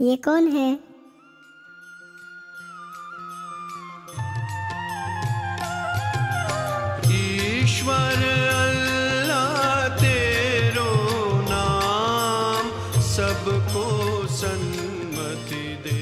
ये कौन है? ईश्वर अल्लाह तेरो नाम सबको सन्मति दे।